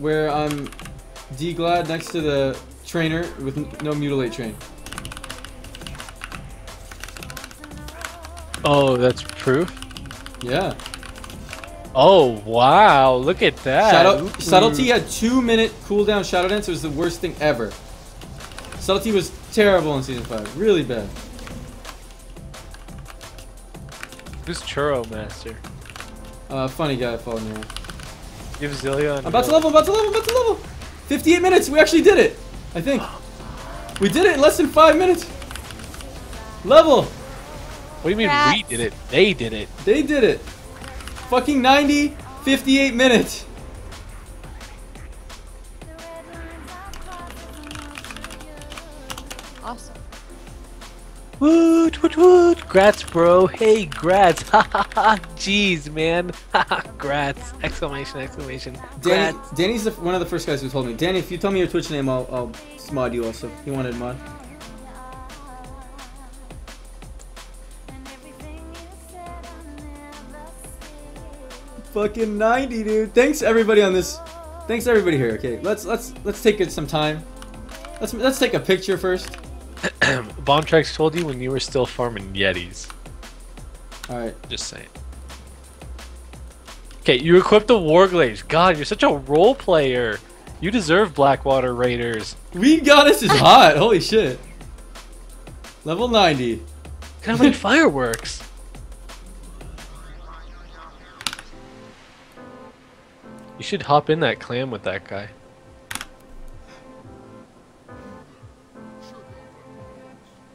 where I'm D-Glad next to the trainer with no mutilate train. Oh, that's proof. Yeah. Oh wow! Look at that. Shadow Ooh. Subtlety had two minute cooldown Shadow Dance. It was the worst thing ever. Subtlety was terrible in season five. Really bad. Who's Churro Master? Uh, funny guy following me. around. Give Zillion. I'm about to level, about to level, about to level. 58 minutes. We actually did it. I think. We did it in less than five minutes. Level. What do you mean we did it? They did it. They did it. Fucking 90, 58 minutes. Awesome. Woot woot woot! Grats, bro. Hey, grats. Ha ha ha. Jeez, man. Ha ha. Grats! Exclamation! Exclamation! Danny, Grats. Danny's the, one of the first guys who told me. Danny, if you tell me your Twitch name, I'll, I'll mod you also. He wanted mod. Fucking 90, dude. Thanks everybody on this. Thanks everybody here. Okay, let's let's let's take it some time. Let's let's take a picture first. Bomb Tracks told you when you were still farming Yetis. All right. Just saying. Okay, you equipped the Warglaives. God, you're such a role player. You deserve Blackwater Raiders. Weed Goddess is hot. Holy shit. Level 90. Look how many fireworks. You should hop in that clan with that guy.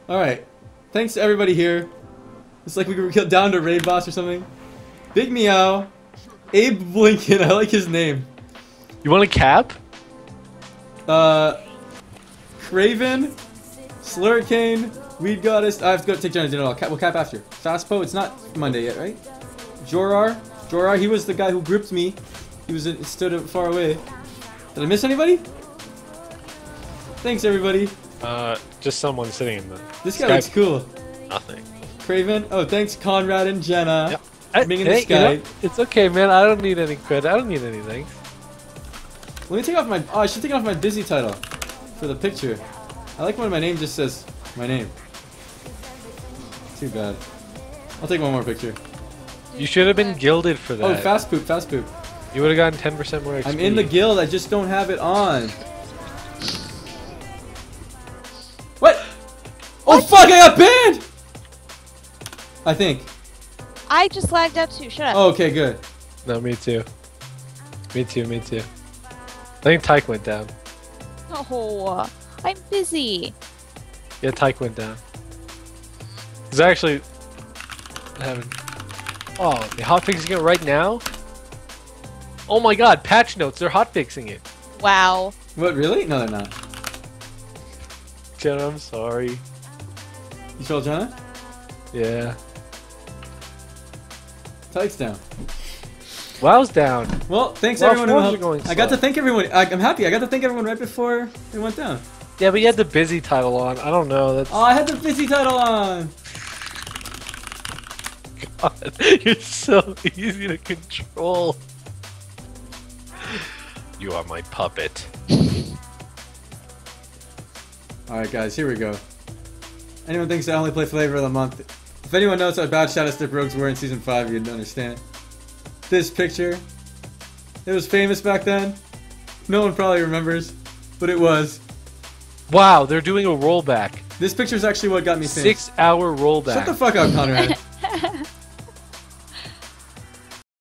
All right. Thanks to everybody here. It's like we were killed down to raid boss or something. Big Meow. Abe Blinken. I like his name. You want a cap? Uh, Craven. Slurricane. Weed Goddess. I have to go take turns. I'll cap, we'll cap after. Fastpo. It's not Monday yet, right? Jorar. Jorar. He was the guy who gripped me. He was uh, stood far away. Did I miss anybody? Thanks, everybody. Uh, just someone sitting in the This guy Skype. looks cool. nothing. Craven. Oh, thanks, Conrad and Jenna. Yep. I, Being in the hey, you know, it's okay, man. I don't need any credit. I don't need anything. Let me take off my. Oh, I should take off my busy title for the picture. I like when my name just says my name. Too bad. I'll take one more picture. You should have been gilded for that. Oh, fast poop, fast poop. You would have gotten 10% more XP. I'm in the guild. I just don't have it on. Oh fuck! I got banned. I think. I just lagged out too. Shut up. Oh, okay, good. No, me too. Me too, me too. I think Tyke went down. Oh, I'm busy. Yeah, Tyke went down. He's actually having. Oh, they hotfixing it right now? Oh my god, patch notes, they're hotfixing it. Wow. What? Really? No, they're not. Jenna, I'm sorry. You told Jenna? Yeah. Tights down. Wow's down. Well, thanks Well, everyone who helped. going I got to thank everyone. I, I'm happy. I got to thank everyone right before it went down. Yeah, but you had the busy title on. I don't know. That's Oh, I had the busy title on. You're so easy to control. You are my puppet. All right, guys, here we go. Anyone thinks I only play flavor of the month? If anyone knows how bad Shadow Step Rogues were in season five, you'd understand. This picture, it was famous back then. No one probably remembers, but it was. Wow, they're doing a rollback. This picture is actually what got me famous. Six hour rollback. Shut the fuck up, Conrad.